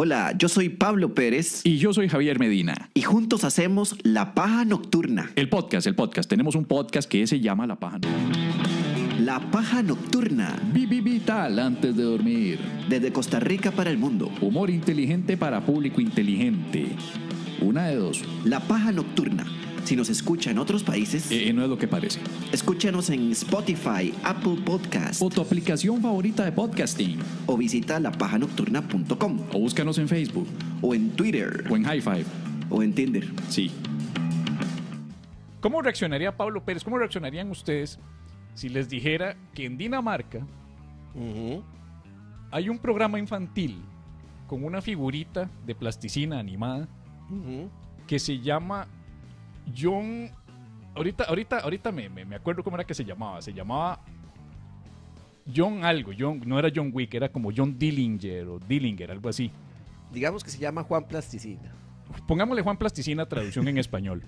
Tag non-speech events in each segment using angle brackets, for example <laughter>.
Hola, yo soy Pablo Pérez Y yo soy Javier Medina. y juntos hacemos La Paja Nocturna. El podcast, el podcast. Tenemos un podcast que se llama La Paja. La Paja Nocturna, Bibi Vital antes de dormir. desde Costa Rica para el mundo. Humor inteligente para público inteligente. Una de dos. La Paja Nocturna. Si nos escucha en otros países, Eh, no es lo que parece. escúchanos en Spotify, Apple Podcast O tu aplicación favorita de podcasting. o visita lapajanocturna.com O búscanos en Facebook. o en Twitter O en High Five. o en Tinder. Sí. ¿Cómo reaccionaría Pablo Pérez? ¿Cómo reaccionarían ustedes si les dijera que en Dinamarca hay un programa infantil con una figurita de plasticina animada que se llama John. Ahorita, ahorita, ahorita me, me- me acuerdo cómo era que se llamaba. Se llamaba John algo. John, no era John Wick, era como John Dillinger o Dillinger, algo así. Digamos que se llama Juan Plasticina. Pongámosle Juan Plasticina traducción en <laughs> español.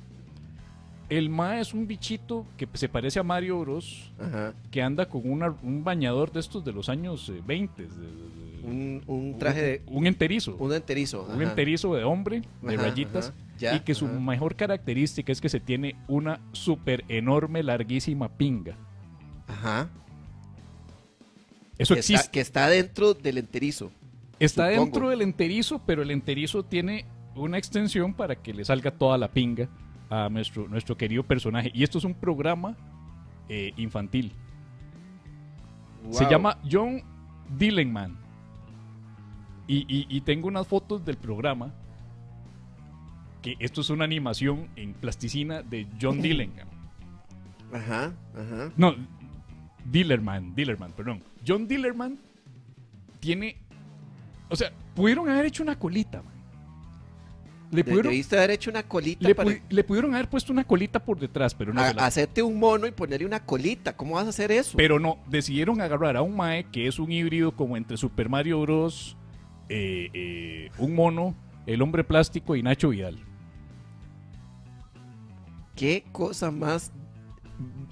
El Ma es un bichito que se parece a Mario Bros. Ajá. que anda con una- un bañador de estos de los años eh, 20. de- de- de- Un, un traje de. un enterizo. Un enterizo. un ajá. enterizo de hombre, de Ajá, rayitas. Ya, y que su ajá. mejor característica es que se tiene una súper enorme, larguísima pinga. Ajá. Eso que, existe. está, que está dentro del enterizo. Está supongo. dentro del enterizo, pero el enterizo tiene una extensión para que le salga toda la pinga a nuestro, nuestro querido personaje. Y esto es un programa eh, infantil. Se llama John Dillenman. Y, y- y tengo unas fotos del programa. Que esto es una animación en plasticina de John Dillenman. Ajá, ajá. No, Dillerman, Dillerman, perdón. John Dillerman tiene. O sea, pudieron haber hecho una colita, man. Le pudieron, debiste haber hecho una colita le, para pu- le pudieron haber puesto una colita por detrás, pero no. a- la- hacerte un mono y ponerle una colita. ¿Cómo vas a hacer eso? Pero no, decidieron agarrar a un Mae que es un híbrido como entre Super Mario Bros., eh, eh, un mono, el hombre plástico y Nacho Vidal. Qué cosa más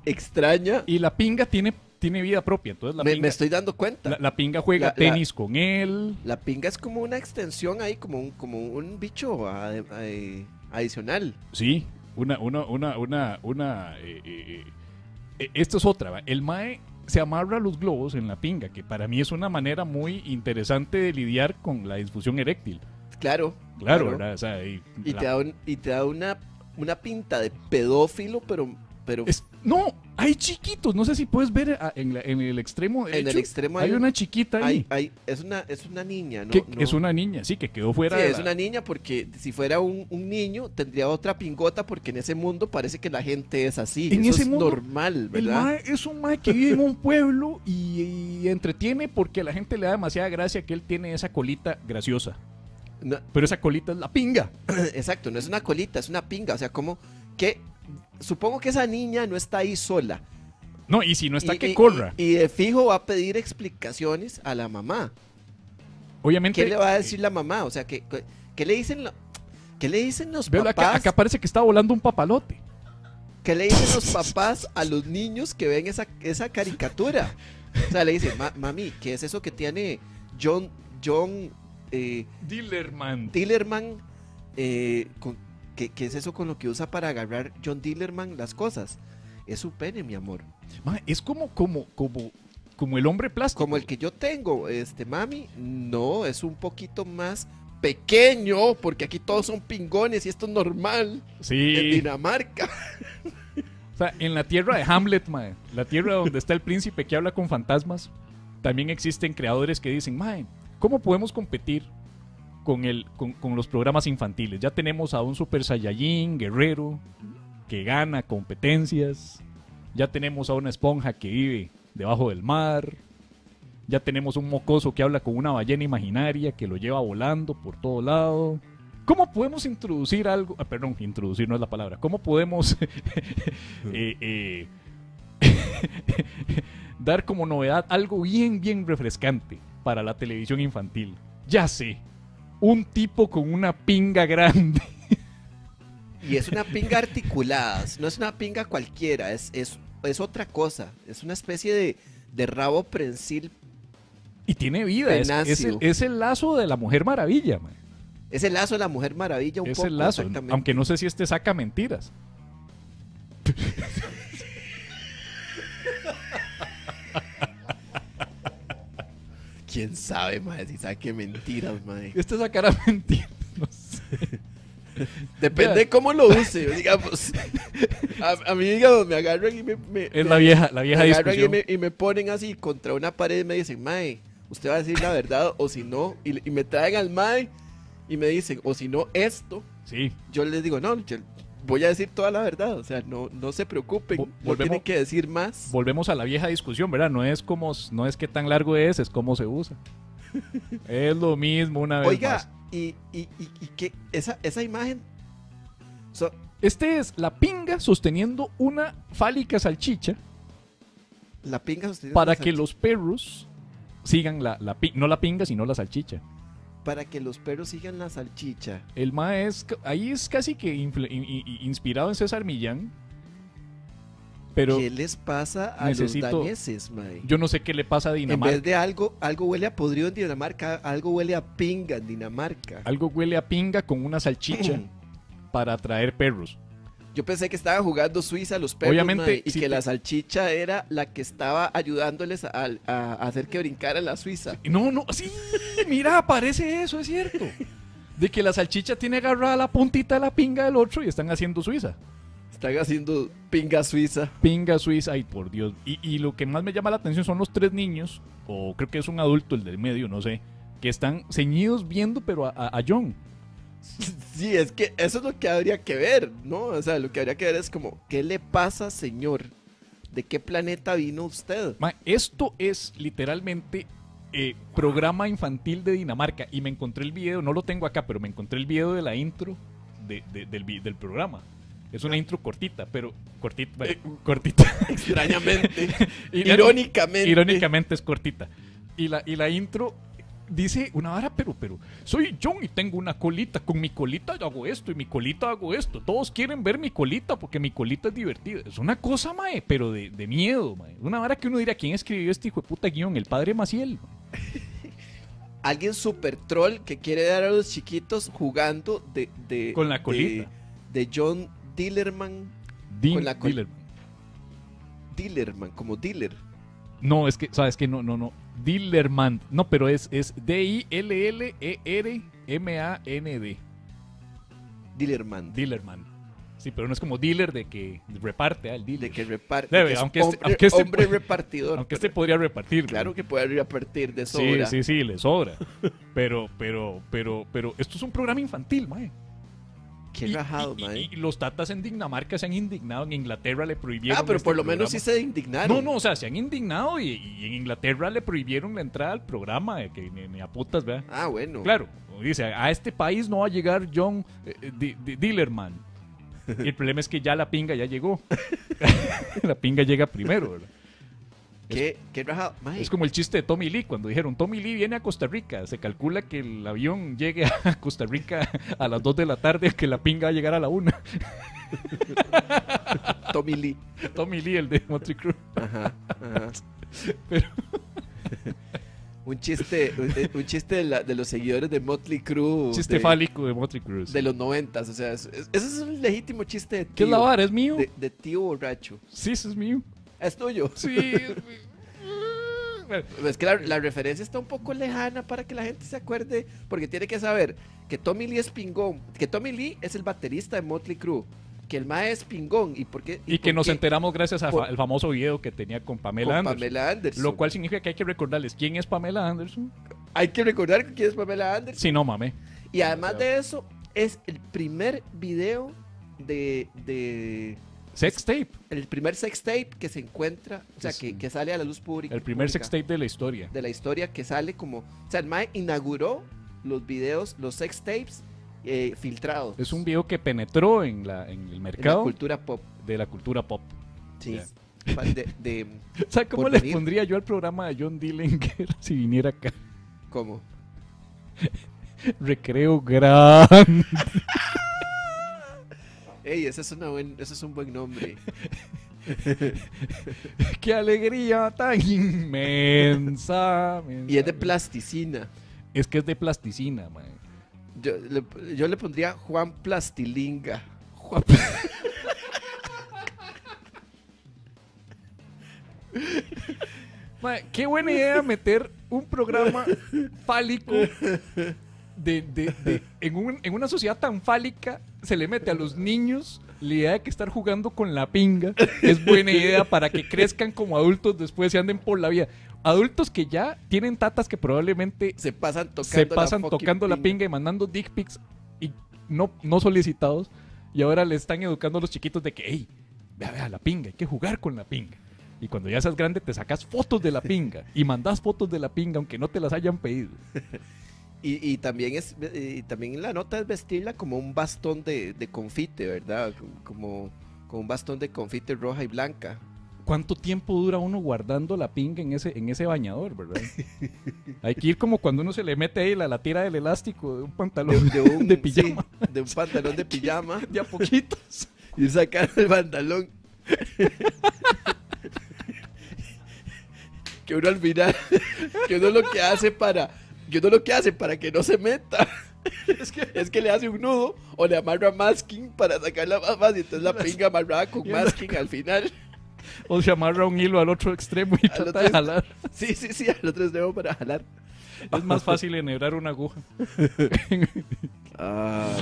extraña. Y la pinga tiene, tiene vida propia, entonces la me, pinga, me estoy dando cuenta. la, La, la pinga juega la- la- tenis con él. pinga es como una extensión ahí, como un, como un bicho adicional. Sí, una, una, una, una, una. eh, eh, eh, esto es otra. El Mae se amarra los globos en la pinga, que para mí es una manera muy interesante de lidiar con la disfunción eréctil. Claro. Claro, ¿verdad? O sea, y Y la- te da, un- y te da una, una pinta de pedófilo, pero, pero Es- no, hay chiquitos. No sé si puedes ver a- en, la- en el extremo en el extremo hay un- una chiquita ahí. hay- hay- es, una, es una niña, ¿no? que no- Es una niña, sí, que quedó fuera Sí, de es la- una niña porque si fuera un, un niño tendría otra pingota porque en ese mundo parece que la gente es así. En Eso ese es mundo, normal, El ¿verdad? mae es un mae que vive en un pueblo y, y entretiene porque a la gente le da demasiada gracia que él tiene esa colita graciosa. No, Pero esa colita es la pinga. <clears throat> exacto, no es una colita, es una pinga. O sea, como que supongo que esa niña no está ahí sola. No, y si no está Y- que y- corra. Y, y de fijo va a pedir explicaciones a la mamá. Obviamente. ¿Qué le va a decir la mamá? O sea, ¿qué, qué- le dicen la- ¿Qué le dicen los Veo acá, papás? acá parece que está volando un papalote. ¿Qué le dicen los papás a los niños que ven esa, esa caricatura? O sea, le dicen, "Ma- mami, ¿qué es eso que tiene John, John eh, Dillerman. Dillerman? eh, con- ¿qué, qué es eso con lo que usa para agarrar John Dillerman las cosas? Es su pene, mi amor. Es como, como, como, como el hombre plástico. Como el que yo tengo, este, mami, no, es un poquito más pequeño, porque aquí todos son pingones y esto es normal en Sí. Dinamarca. O sea, en la tierra de Hamlet, mae, la tierra donde está el príncipe que habla con fantasmas, también existen creadores que dicen, mae, ¿cómo podemos competir con, el, con, con los programas infantiles? Ya tenemos a un Super Saiyajin guerrero que gana competencias, ya tenemos a una esponja que vive debajo del mar, ya tenemos un mocoso que habla con una ballena imaginaria que lo lleva volando por todo lado. ¿Cómo podemos introducir algo? ah, perdón, introducir no es la palabra. ¿Cómo podemos <laughs> eh, eh, <laughs> dar como novedad algo bien, bien refrescante para la televisión infantil? Ya sé, un tipo con una pinga grande. Y es una pinga articulada, no es una pinga cualquiera, es, es, es otra cosa, es una especie de, de rabo prensil Y tiene vida. Es, es el, Renacio. es el lazo de la Mujer Maravilla, mae. Es el lazo de la Mujer Maravilla un Es poco. el lazo. Aunque no sé si este saca mentiras. ¿Quién sabe, mae? Si saque mentiras, mae. Este sacará mentiras. No sé. Depende de cómo lo use, digamos. A, a mí, digamos, me agarran y me... me- Es me- la vieja, la vieja me agarran y discusión. me, y me ponen así contra una pared y me dicen, mae, usted va a decir la verdad o si no. Y, y me traen al mae y me dicen, o si no, esto. Sí. Yo les digo, no, yo voy a decir toda la verdad. O sea, no, no se preocupen. No tienen que decir más. Volvemos a la vieja discusión, ¿verdad? No es como, no es qué tan largo es, es cómo se usa. <laughs> es lo mismo una vez Oiga, más. y, y, y, y que esa, esa imagen... so- Este es la pinga sosteniendo una fálica salchicha la pinga sostenida para que los perros sigan la, la no la pinga, sino la salchicha. Para que los perros sigan la salchicha. El mae es, ahí es casi que influ- in- in- inspirado en César Millán, pero ¿Qué les pasa a necesito- los daneses, mae? yo no sé qué le pasa a En Dinamarca. vez de algo, algo huele a podrido en Dinamarca, algo huele a pinga en Dinamarca. Algo huele a pinga con una salchicha <clears throat> para atraer perros. Yo pensé que estaban jugando Suiza los perros Obviamente, mae, y si que te- la salchicha era la que estaba ayudándoles a, a- a hacer que brincaran la Suiza. No, no, sí, mira, parece eso, es cierto. De que la salchicha tiene agarrada la puntita de la pinga del otro y están haciendo Suiza. Están haciendo pinga suiza. Pinga Suiza, ay por Dios. Y, y lo que más me llama la atención son los tres niños, o creo que es un adulto el del medio, no sé, que están ceñidos viendo pero a- a John. Sí, es que eso es lo que habría que ver, ¿no? O sea, lo que habría que ver es como, ¿qué le pasa, señor? ¿De qué planeta vino usted? Ma, esto es literalmente eh, programa infantil de Dinamarca. Y me encontré el video, no lo tengo acá, pero me encontré el video de la intro de- de- del, programa. Es una intro cortita, pero cortita, bueno, cortita. <laughs> Extrañamente. <laughs> Irónicamente. Irónicamente es cortita. Y la, y la intro dice una vara, pero, pero, soy John y tengo una colita. Con mi colita yo hago esto y mi colita hago esto. Todos quieren ver mi colita porque mi colita es divertida. Es una cosa, mae, pero de, de miedo, mae. Una vara que uno dirá, ¿quién escribió este hijo de puta guion? El padre Maciel. <laughs> Alguien super troll que quiere dar a los chiquitos jugando de... de Con la colita. De, John Dillerman. Con la col- Dillerman. Dillerman, como dealer. No, es que, ¿sabes que No, no, no. Dillerman. No, pero es, es E D-I-L-L-E-R-M-A-N-D. Dillerman. Dillerman. Sí, pero no es como dealer de que reparte al dealer. De que reparte. Debe, que aunque este- hombre, aunque este- hombre repartidor. Aunque este podría repartir. Claro que puede repartir de Sí, sobra. sí, sí, le sobra. <laughs> Pero, pero, pero, pero, esto es un programa infantil, mae. Qué Y- rajado, y, mae. y- y los tatas en Dinamarca se han indignado, en Inglaterra le prohibieron. Ah, pero este por lo menos sí se indignaron. No, no, o sea, se han indignado y, en Inglaterra le prohibieron la entrada al programa, eh, que ni, ni a putas, ¿verdad? Ah, bueno. Claro, dice, a este país no va a llegar John eh, eh, Di- Di- Dillerman. <laughs> Y el problema es que ya la pinga ya llegó. <laughs> la pinga llega primero, ¿verdad? Qué. Mae, Es como el chiste de Tommy Lee, cuando dijeron, Tommy Lee viene a Costa Rica. Se calcula que el avión llegue a <laughs> Costa Rica a las 2 de la tarde, que la pinga va a llegar a la 1. <laughs> Tommy Lee. Tommy Lee, el de Motley Crue. Ajá, ajá. <laughs> Pero- un chiste, un, un chiste de, la- de los seguidores de Motley Crue. Chiste de, fálico de Motley Crue. sí. de los noventas. O sea, es- es- ese es un legítimo chiste de tío. ¿Qué es la vara? ¿Es mío? De, de tío borracho. Sí, ese es mío. Es tuyo. Sí. Bueno, Es que la, la referencia está un poco lejana para que la gente se acuerde, porque tiene que saber que Tommy Lee es pingón, que Tommy Lee es el baterista de Motley Crue, que el mae es pingón y por qué y que por nos qué enteramos gracias al famoso video que tenía con Pamela con Anderson. Pamela Anderson. Lo cual significa que hay que recordarles quién es Pamela Anderson. hay que recordar quién es Pamela Anderson. Si no, mame. Y además de eso, es el primer video de, de Sex tape. el primer sex tape que se encuentra, o sea, que, que sale a la luz pública. El primer pública sex tape de la historia. de la historia que sale como, o sea, el mae inauguró los videos, los sex tapes eh, filtrados. Es un video que penetró en, la, en el en la mercado cultura pop. de la cultura pop. Sí. De, de- <laughs> ¿Sabes cómo le pondría yo al programa de John Dillinger <laughs> si viniera acá? ¿Cómo? <laughs> Recreo grande. Ey, ese es, una buen, ese es un buen nombre. <laughs> ¡Qué alegría tan inmensa! Y es de plasticina. Es que es de plasticina, mae. Yo le, yo le pondría Juan Plastilinga. <laughs> Mae, qué buena idea meter un programa fálico de, de- de- en, un- en una sociedad tan fálica se le mete a los niños la idea de que estar jugando con la pinga es buena idea para que crezcan como adultos después se anden por la vida. Adultos que ya tienen tatas que probablemente Se pasan tocando se la pasan fucking tocando la pinga y mandando dick pics y no, no solicitados y ahora le están educando a los chiquitos de que, hey, vea, vea la pinga, hay que jugar con la pinga. Y cuando ya seas grande te sacas fotos de la pinga y mandas fotos de la pinga aunque no te las hayan pedido. Y, y también es y también la nota es vestirla como un bastón de, de confite, ¿verdad? Como, como un bastón de confite roja y blanca. ¿Cuánto tiempo dura uno guardando la pinga en ese, en ese bañador, verdad? Hay que ir como cuando uno se le mete ahí la, la tira del elástico de un De, pantalón de un, de pijama. sí, de un pantalón de <laughs> pijama de a poquitos. y sacar el pantalón. <laughs> que uno al final, que uno lo que hace para, que uno lo que hace para que no se meta. <laughs> Es que, <laughs> es que le hace un nudo o le amarra masking para sacarla más fácil. Entonces la <laughs> pinga amarrada con masking al final. O se amarra un hilo al otro extremo y Al trata otro de jalar. Sí, sí, sí, al otro extremo para jalar. Es más fácil enhebrar una aguja. Ah,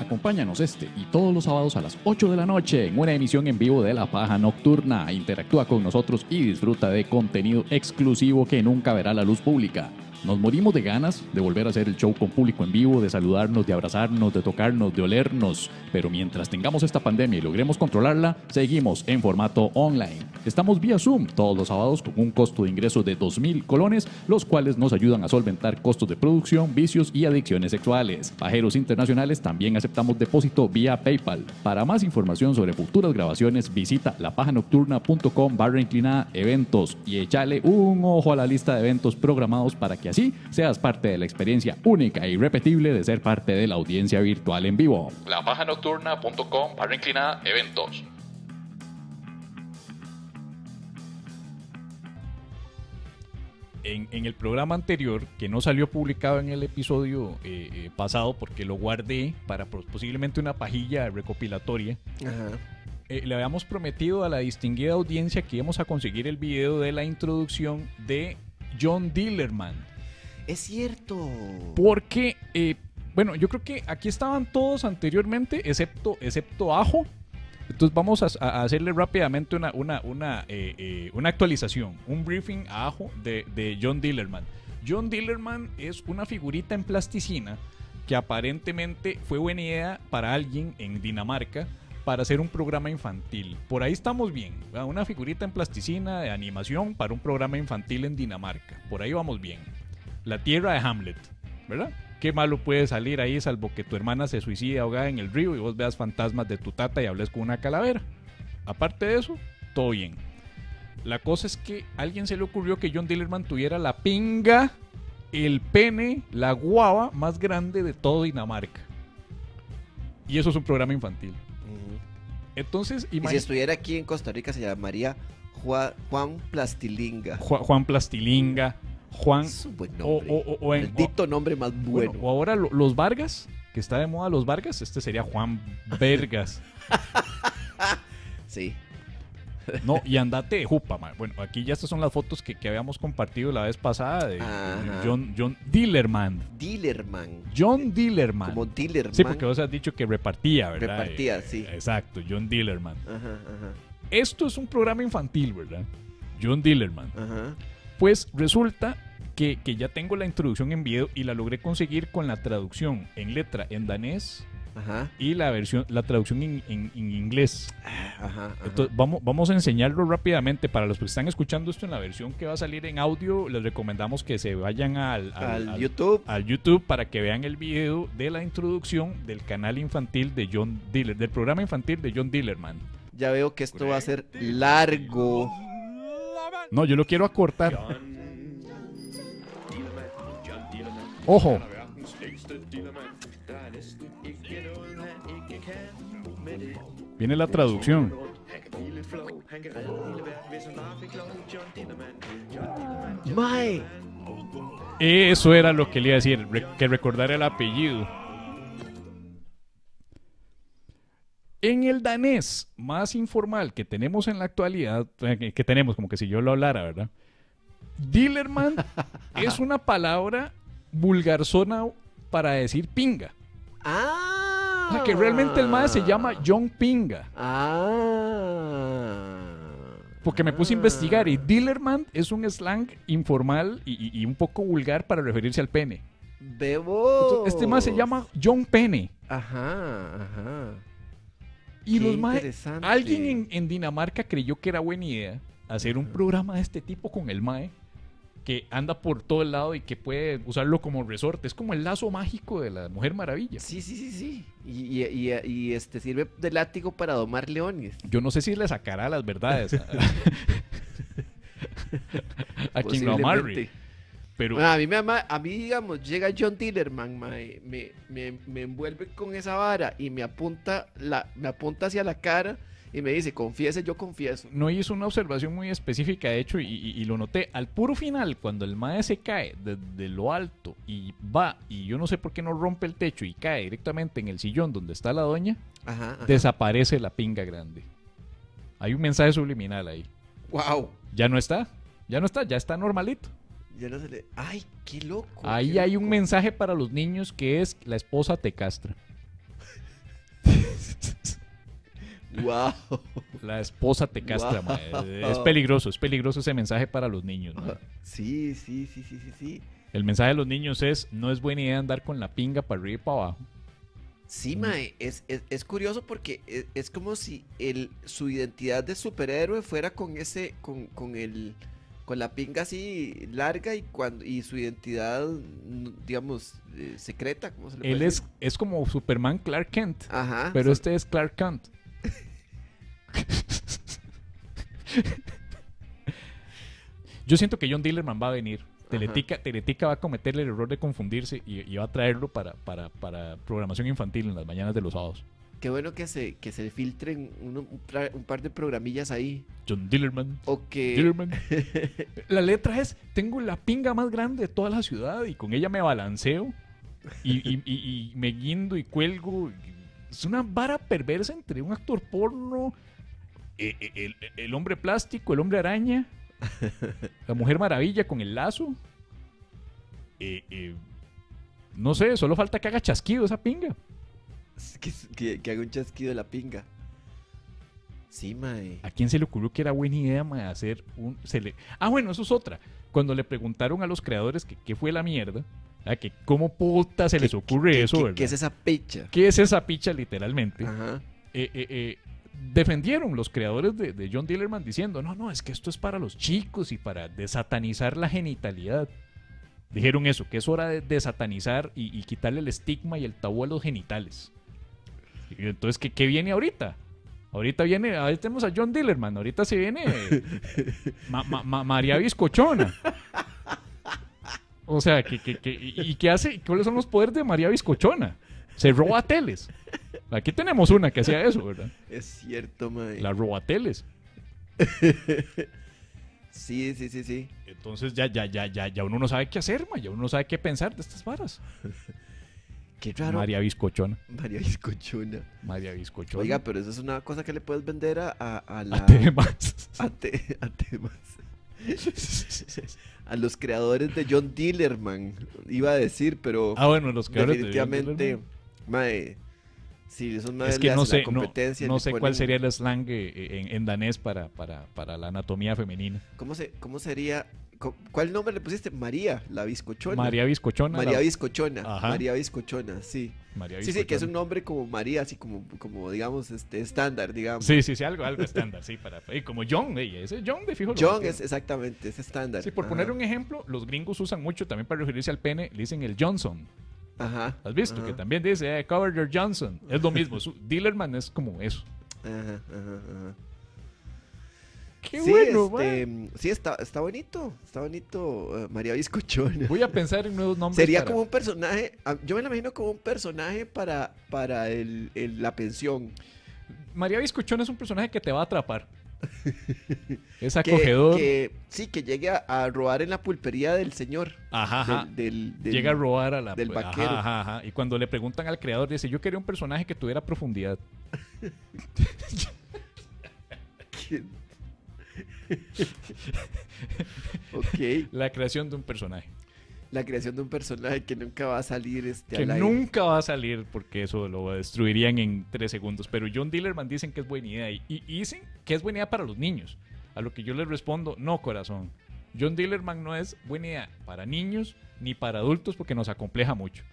Acompáñanos este y todos los sábados a las 8 de la noche en una emisión en vivo de La Paja Nocturna. Interactúa con nosotros y disfruta de contenido exclusivo que nunca verá la luz pública. Nos morimos de ganas de volver a hacer el show con público en vivo, de saludarnos, de abrazarnos, de tocarnos, de olernos. Pero mientras tengamos esta pandemia y logremos controlarla, seguimos en formato online. Estamos vía Zoom todos los sábados con un costo de ingreso de 2.000 colones, los cuales nos ayudan a solventar costos de producción, vicios y adicciones sexuales. Pajeros internacionales también aceptamos depósito vía PayPal. Para más información sobre futuras grabaciones, visita lapajanocturna.com barra inclinada eventos y échale un ojo a la lista de eventos programados para que así seas parte de la experiencia única e irrepetible de ser parte de la audiencia virtual en vivo. lapajanocturna.com barra inclinada eventos. En, en el programa anterior, que no salió publicado en el episodio eh, eh, pasado porque lo guardé para pos- posiblemente una pajilla recopilatoria, ajá. eh, le habíamos prometido a la distinguida audiencia que íbamos a conseguir el video de la introducción de John Dillerman. Es cierto. Porque, bueno, yo creo que aquí estaban todos anteriormente, excepto, excepto Ajo. Entonces vamos a, hacerle rápidamente una, una, una, eh, eh, una actualización, un briefing a Ajo de, de John Dillerman. John Dillerman es una figurita en plasticina que aparentemente fue buena idea para alguien en Dinamarca para hacer un programa infantil. Por ahí estamos bien. Una figurita en plasticina de animación para un programa infantil en Dinamarca. Por ahí vamos bien. La tierra de Hamlet, ¿verdad? Qué malo puede salir ahí salvo que tu hermana se suicide ahogada en el río y vos veas fantasmas de tu tata y hables con una calavera. Aparte de eso, todo bien. La cosa es que a alguien se le ocurrió que John Dillerman tuviera la pinga, el pene, la guava más grande de todo Dinamarca. Y eso es un programa infantil. Entonces, Y si estuviera aquí en Costa Rica se llamaría Juan, Juan Plastilinga. Juan Plastilinga, Juan. Es un buen O, nombre. o- o- o en- Maldito nombre más Bueno, bueno. o ahora lo- los Vargas, que está de moda los Vargas, este sería Juan Vergas. <laughs> Sí. No, y andate de jupa, man. Bueno, aquí ya estas son las fotos que, que habíamos compartido la vez pasada de Ajá. John, John Dillerman. Dillerman. John Dillerman. Como Dillerman. Sí, porque vos has dicho que repartía, ¿verdad? Repartía, Eh, sí. Exacto, John Dillerman. Ajá, ajá, Esto es un programa infantil, ¿verdad? John Dillerman. ajá. Pues resulta que, que ya tengo la introducción en video y la logré conseguir con la traducción en letra en danés Ajá, y la versión, la traducción en, en- en inglés. ajá, ajá. Entonces, vamos, vamos a enseñarlo rápidamente. Para los que están escuchando esto en la versión que va a salir en audio, les recomendamos que se vayan al, al- Al al- YouTube. al YouTube para que vean el video de la introducción del canal infantil de John Diller, del programa infantil de John Dillerman. Ya veo que esto va a ser largo. No, yo lo quiero acortar. Ojo, Viene la traducción. Mae. Eso era lo que le iba a decir, que recordar el apellido. En el danés más informal que tenemos en la actualidad, eh, que- tenemos como que si yo lo hablara, ¿verdad? Dillerman <laughs> es una palabra vulgarzona para decir pinga. Ah. O sea, que realmente el mae se llama John Pinga. Ah. Porque me puse a investigar y Dillerman es un slang informal y, y- y un poco vulgar para referirse al pene. Bebo. Este más se llama John Pene. Ajá, ajá. Y Qué los maes- alguien en, en Dinamarca creyó que era buena idea hacer un programa de este tipo con el Mae que anda por todo el lado y que puede usarlo como resorte. Es como el lazo mágico de la Mujer Maravilla. Sí, sí, sí, sí. Y, y- y- y, este sirve de látigo para domar leones. Yo no sé si le sacará las verdades a, <laughs> a quien lo amarre. Posiblemente. Pero Bueno, a mí me ama- a mí digamos, llega John Dillerman, mae, me, me, me envuelve con esa vara y me apunta la, me apunta hacia la cara y me dice, confiese, yo confieso. no hizo una observación muy específica, de hecho, y, y- y lo noté. Al puro final, cuando el Mae se cae desde lo alto y va, y yo no sé por qué no rompe el techo y cae directamente en el sillón donde está la doña, Ajá. ajá. desaparece la pinga grande. Hay un mensaje subliminal ahí. Wow. Ya no está. Ya no está, ya está normalito. Ya no se le. Ay, qué loco. Ahí qué hay un mensaje para los niños que es la esposa te castra. Wow. La esposa te castra, Wow. mae. Es peligroso, es peligroso ese mensaje para los niños. mae. Sí, sí, sí, sí, sí, sí. El mensaje de los niños es, no es buena idea andar con la pinga para arriba y para abajo. Sí, mae, es, es, es curioso porque es, es como si el, su identidad de superhéroe fuera con ese, con, con el, con la pinga así larga y cuando, y su identidad, digamos, eh, secreta, ¿cómo se le Él puede es, decir? es como Superman Clark Kent, Ajá. pero este es Clark Kent. <laughs> Yo siento que John Dillerman va a venir. Teletica, Teletica va a cometer el error de confundirse y, y va a traerlo para, para, para programación infantil en las mañanas de los sábados. Qué bueno que se, que se filtren un, par de programillas ahí. John Dillerman. O que... Dillerman. <laughs> La letra es, tengo la pinga más grande de toda la ciudad y con ella me balanceo y, y- y- y me guindo y cuelgo. Es una vara perversa entre un actor porno, eh, eh, el, el hombre plástico, el hombre araña, <laughs> la mujer maravilla con el lazo. Eh, eh, no sé, solo falta que haga chasquido esa pinga. <laughs> que, que, que haga un chasquido de la pinga. Sí, mae. ¿A quién se le ocurrió que era buena idea mae, hacer un... se le- Ah, bueno, eso es otra. Cuando le preguntaron a los creadores que qué fue la mierda, ah, que cómo puta se les ¿Qué- ocurre ¿Qué- eso, qué- ¿verdad? ¿Qué es esa pecha? ¿Qué es esa picha literalmente? Ajá. Eh, eh, eh, defendieron los creadores de, de John Dillerman diciendo, no, no, es que esto es para los chicos y para desatanizar la genitalidad. Dijeron eso, que es hora de desatanizar y, y quitarle el estigma y el tabú a los genitales. Y entonces, ¿qué, qué viene ahorita? Ahorita viene, ahí tenemos a John Dillerman, ahorita se viene Ma- Ma- Ma- María Bizcochona. O sea, ¿qué, qué- qué- y, qué hace? ¿Cuáles son los poderes de María Bizcochona? Se roba teles. Aquí tenemos una que hacía eso, ¿verdad? Es cierto, mae. La robateles. Sí, sí, sí, sí. Entonces ya, ya, ya, ya, ya uno no sabe qué hacer, ma, ya uno no sabe qué pensar de estas varas. Qué raro. María, María Bizcochona. Bizcochona. María Bizcochona. Oiga, pero eso es una cosa que le puedes vender a, a, a la... A temas. a te- a temas. a los creadores de John Dillerman. Iba a decir, pero ah, bueno, los creadores de John definitivamente... Dillerman. Mae, si esos Es que no sé, no, competencia, no le sé cuál sería el slang eh, en, en danés para, para, para la anatomía femenina. ¿Cómo, se, cómo sería? ¿Cuál nombre le pusiste? María, la bizcochona. María Bizcochona. María la- Bizcochona. Ajá. María Bizcochona, sí. María Sí, sí, que es un Bizcochona. nombre como María, así como, como digamos, este estándar, digamos. Sí, sí, sí, algo, algo estándar, sí, para, y como John, ey, ese John de fijo. John es exactamente, es estándar. Sí, por Ajá. poner un ejemplo, los gringos usan mucho también para referirse al pene, le dicen el Johnson. Ajá. ¿Has visto? ajá, Que también dice, eh, cover your Johnson. Es lo mismo. su- <laughs> Dillerman es como eso. Ajá, ajá, ajá. Qué sí, bueno, este, sí, está, está bonito. Está bonito eh, María Bizcochona. Voy a pensar en nuevos nombres. Sería para- como un personaje, yo me lo imagino como un personaje para, para el, el- la pensión. María Bizcochón es un personaje que te va a atrapar. <laughs> Es acogedor. que- sí, que llegue a, a robar en la pulpería del señor. Ajá, ajá. Del, del- del- Llega a robar a la del vaquero. ajá, ajá. Y cuando le preguntan al creador, dice: Yo quería un personaje que tuviera profundidad. <laughs> <laughs> ok, La creación de un personaje. la creación de un personaje que nunca va a salir este, Que al aire. nunca va a salir porque eso lo destruirían en tres segundos. Pero John Dillerman dicen que es buena idea. Y, y dicen que es buena idea para los niños. A lo que yo les respondo: No, corazón. John Dillerman no es buena idea para niños ni para adultos porque nos acompleja mucho.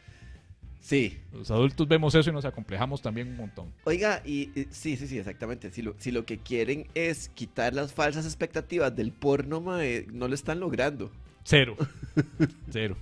Sí. Los adultos vemos eso y nos acomplejamos también un montón. Oiga, y, y- sí, sí, sí, exactamente. Si lo, si lo que quieren es quitar las falsas expectativas del porno, mae, no lo están logrando Cero. <laughs> Cero.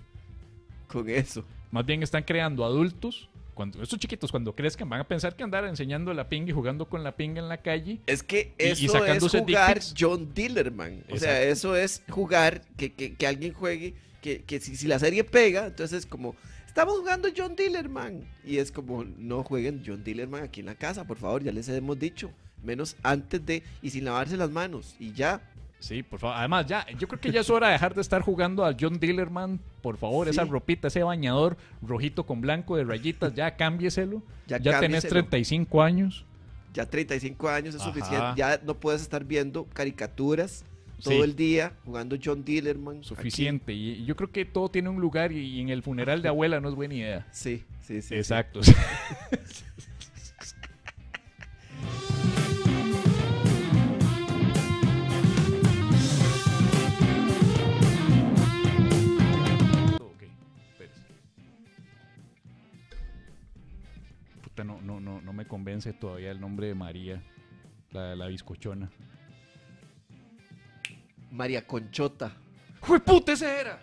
con eso. Más bien están creando adultos. Cuando estos chiquitos cuando crezcan van a pensar que andar enseñando la pinga y jugando con la pinga en la calle. Es que Y- y eso es jugar. John Dillerman. O sea, eso es jugar que, que- que alguien juegue, que, que si, si la serie pega, entonces es como, estamos jugando John Dillerman. Y es como, no jueguen John Dillerman aquí en la casa, por favor, ya les hemos dicho. Menos antes de, y sin lavarse las manos. Y ya. Sí, por favor. Además, ya, yo creo que ya es hora de dejar de estar jugando al John Dillerman. Por favor, Sí. esa ropita, ese bañador rojito con blanco de rayitas, ya cámbieselo. <laughs> Ya Ya, tenés cámbieselo. 35 años. Ya 35 años es Ajá. suficiente. Ya no puedes estar viendo caricaturas todo Sí. el día jugando John Dillerman. Suficiente. Y, y yo creo que todo tiene un lugar y, en el funeral de abuela no es buena idea. Sí, sí, sí. Exacto. <laughs> Puta, no, no, no, no me convence todavía el nombre de María, la, la bizcochona. María Conchota. ¡Jueputa, ese era!